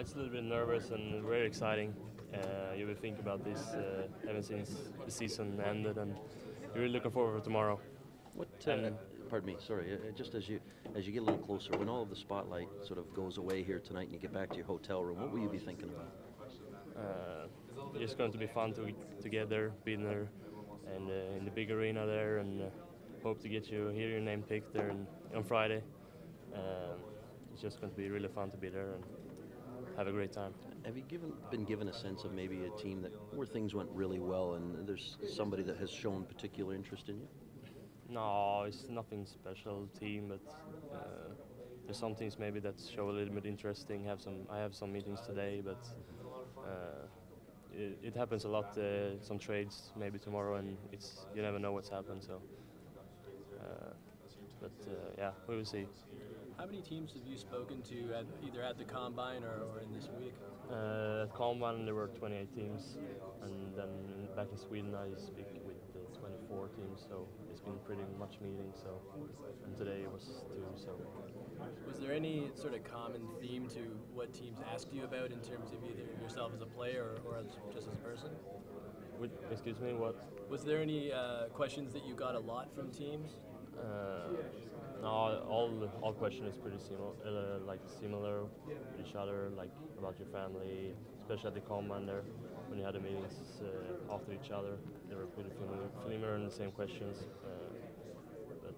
It's a little bit nervous and very exciting. Uh, you will think about this uh, ever since the season ended, and you're really looking forward to tomorrow. What? Uh, pardon me. Sorry. Uh, just as you as you get a little closer, when all of the spotlight sort of goes away here tonight, and you get back to your hotel room, what will you be thinking about? Uh, it's going to be fun to to get there, be there, and uh, in the big arena there, and uh, hope to get you hear your name picked there and, on Friday. Um, it's just going to be really fun to be there and have a great time. Have you given been given a sense of maybe a team that where things went really well, and there's somebody that has shown particular interest in you? No, it's nothing special team, but uh, there's some things maybe that show a little bit interesting. Have some I have some meetings today, but uh, it, it happens a lot. Uh, some trades maybe tomorrow, and it's you never know what's happened. So, uh, but uh, yeah, we will see. How many teams have you spoken to at, either at the combine or, or in this week? Uh, at Combine there were 28 teams, and then back in Sweden I speak with uh, 24 teams. So it's been pretty much meetings. So and today it was two. So. Was there any sort of common theme to what teams asked you about in terms of either yourself as a player or, or as, just as a person? With, excuse me, what? Was there any uh, questions that you got a lot from teams? Uh, no, all all questions is pretty similar, uh, like similar with each other, like about your family, especially at the combine there when you had the meetings uh, after each other. They were pretty familiar, familiar and the same questions. But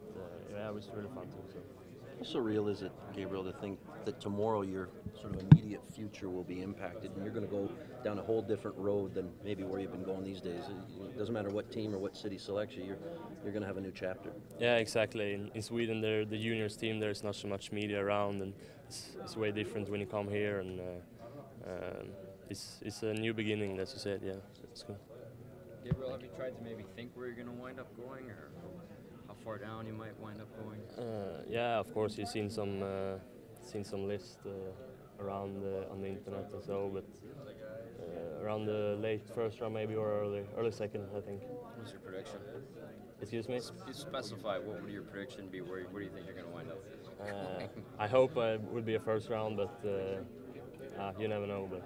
yeah, it was really fun too. So. How surreal is it, Gabriel, to think that tomorrow your sort of immediate future will be impacted, and you're going to go down a whole different road than maybe where you've been going these days? It doesn't matter what team or what city selects you, you're you're going to have a new chapter. Yeah, exactly. In, in Sweden, there the juniors team there's not so much media around, and it's, it's way different when you come here, and uh, um, it's it's a new beginning, as you said. Yeah, it's good. Gabriel, have you tried to maybe think where you're going to wind up going or how far down you might wind up going? Uh, yeah, of course, you've seen some uh, seen some lists uh, around uh, on the internet and so, but uh, around the late first round maybe or early early second, I think. What's your prediction? Excuse me. You specify what would your prediction be? Where, where do you think you're going to wind up? Uh, I hope it would be a first round, but uh, uh, you never know. But